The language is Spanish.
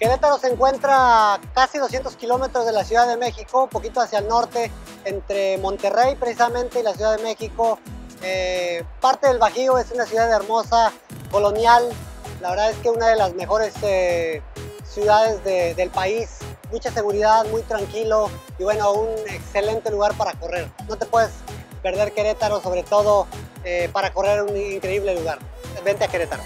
Querétaro se encuentra a casi 200 kilómetros de la Ciudad de México, un poquito hacia el norte, entre Monterrey precisamente y la Ciudad de México. Eh, parte del Bajío es una ciudad hermosa, colonial. La verdad es que una de las mejores eh, ciudades del país. Mucha seguridad, muy tranquilo y bueno, un excelente lugar para correr. No te puedes perder Querétaro, sobre todo eh, para correr un increíble lugar. Vente a Querétaro.